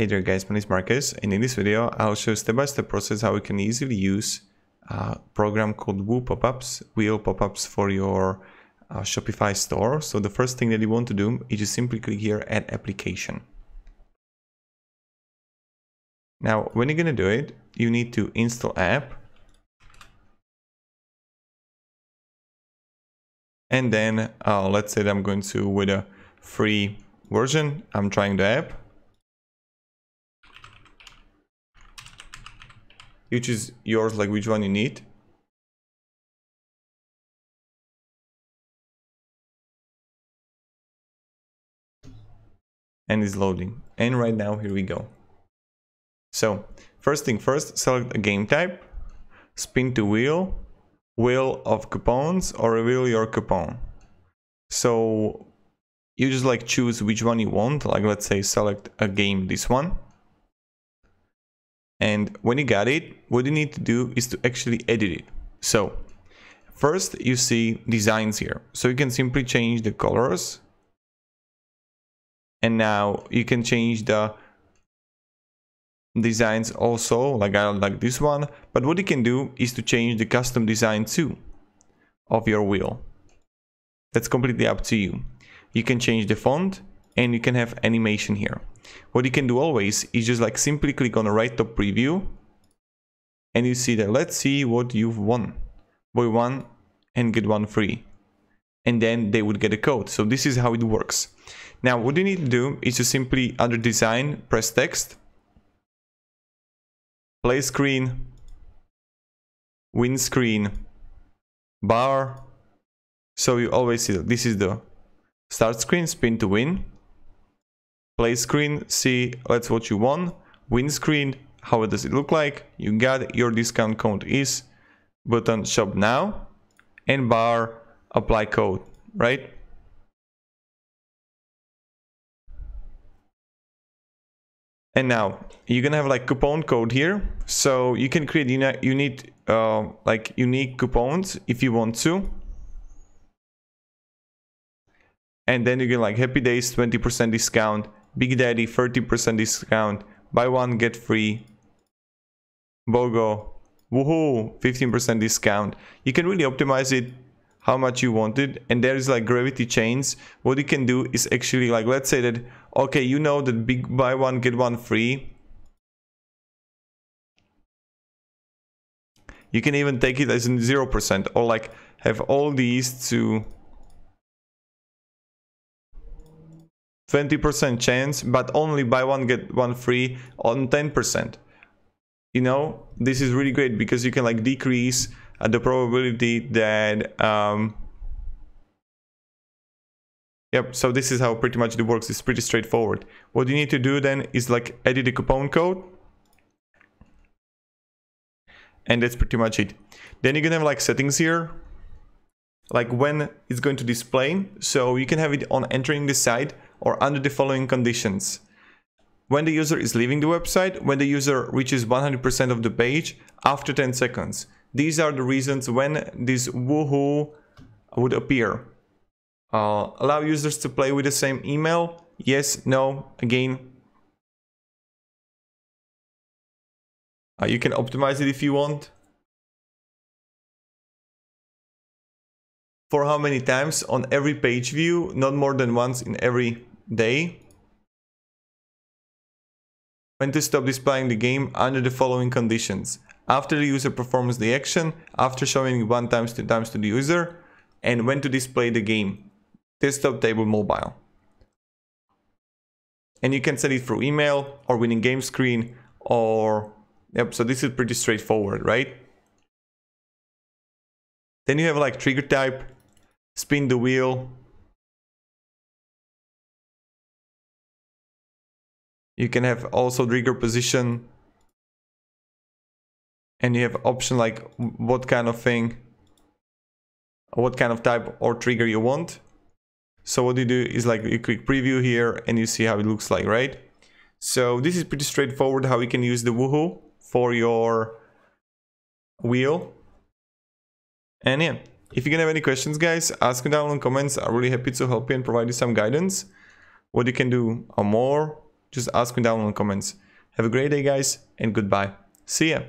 Hey there guys, my name is Marcus and in this video I'll show step-by-step -step process how we can easily use a program called Woo Pop-ups, wheel pop-ups for your uh, Shopify store. So the first thing that you want to do is just simply click here add application. Now when you're gonna do it, you need to install app and then uh, let's say that I'm going to with a free version, I'm trying the app you choose yours like which one you need. And it's loading. And right now here we go. So first thing first select a game type. Spin to wheel. Wheel of coupons or reveal your coupon. So you just like choose which one you want. Like let's say select a game this one and when you got it, what you need to do is to actually edit it. So first you see designs here. So you can simply change the colors. And now you can change the designs also, like I like this one. But what you can do is to change the custom design too of your wheel. That's completely up to you. You can change the font and you can have animation here. What you can do always is just like simply click on the right top preview and you see that let's see what you've won. Buy one and get one free. And then they would get a code. So this is how it works. Now what you need to do is to simply under design press text, play screen, win screen, bar. So you always see that this is the start screen, spin to win play screen, see let's what you won, win screen, how does it look like, you got your discount code is, button shop now, and bar apply code, right? And now you're gonna have like coupon code here. So you can create you need uh, like unique coupons if you want to. And then you get like happy days 20% discount Big Daddy 30% discount, buy one get free, BOGO, woohoo, 15% discount. You can really optimize it how much you want it. And there is like gravity chains. What you can do is actually like let's say that okay you know that big buy one get one free. You can even take it as in 0% or like have all these to 20% chance, but only buy one get one free on 10%. You know, this is really great because you can like decrease uh, the probability that um, Yep, so this is how pretty much it works. It's pretty straightforward. What you need to do then is like edit the coupon code. And that's pretty much it. Then you're gonna have like settings here. Like when it's going to display. So you can have it on entering the site or under the following conditions. When the user is leaving the website, when the user reaches 100% of the page after 10 seconds. These are the reasons when this woohoo would appear. Uh, allow users to play with the same email. Yes, no, again. Uh, you can optimize it if you want. For how many times on every page view, not more than once in every day when to stop displaying the game under the following conditions. After the user performs the action, after showing one times two times to the user, and when to display the game. Desktop table mobile. And you can set it through email or winning game screen or yep, so this is pretty straightforward, right? Then you have like trigger type, spin the wheel, You can have also trigger position and you have option like what kind of thing, what kind of type or trigger you want. So what you do is like you click preview here and you see how it looks like, right? So this is pretty straightforward how you can use the Woohoo for your wheel. And yeah, if you can have any questions, guys, ask me down in comments. I'm really happy to help you and provide you some guidance. What you can do or more just ask me down in the comments. Have a great day guys and goodbye. See ya!